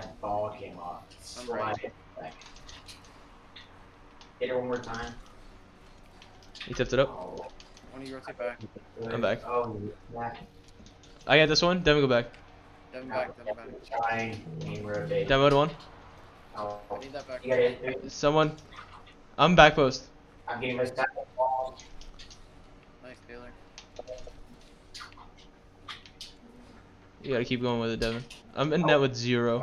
that ball came off. I'm Slide it back. Hit it one more time. He tipped it up. Oh, When you rotate back, I'm back. Oh, back. I got this one. Devin, go back. Devin back, Devin back. Trying, main rotate. Demo to one. Oh, I need that back. you gotta hit it. Someone. I'm back post. I'm getting my second ball. Nice, Taylor. You gotta keep going with it, Devin. I'm in net oh. with zero.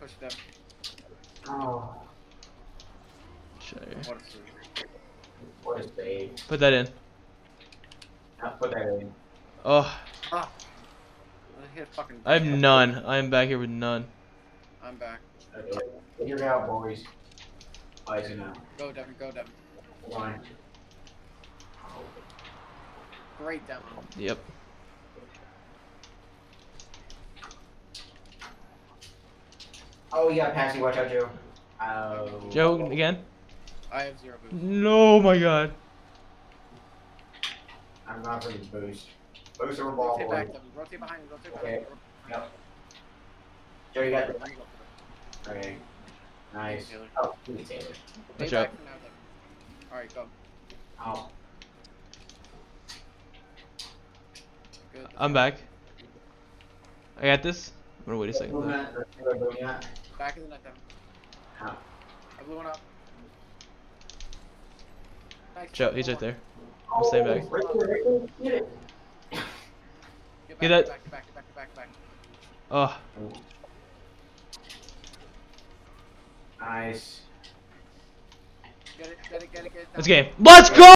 Push it down. Oh, Sure. What a sweep. what a save. Put that in. Now put that in. Oh, ah. I hit fucking. I have none. I am back here with none. I'm back. Okay. Figure it out, boys. Oh, he's gonna. Go, Devin, go, Devin. One. Great, Devin. Yep. Oh, you got passing. Watch out, Joe. Oh. Joe again. I have zero boost. No, my God. I'm not for the boost. Boost over ball, Rotate boy. back, Devin. Rotate behind. Rotate behind Okay. Yep. Joe, you got the. There you go. Okay. Nice. Taylor. Oh, please, Taylor. Stay Watch back out. for now, Devin. Alright, go. Oh. Good. I'm back. I got this. I'm gonna wait a second. Though. That, or Taylor, boom that. Back in the net, Devin. Oh. I blew one up. Back, Joe, he's right there. Oh, I'm staying back. Right there, right there. Get it. Get back, Get that- back, get back, get back, get back, get back. Oh, Nice. Get it, get it, get it, get it. let's game. Let's go!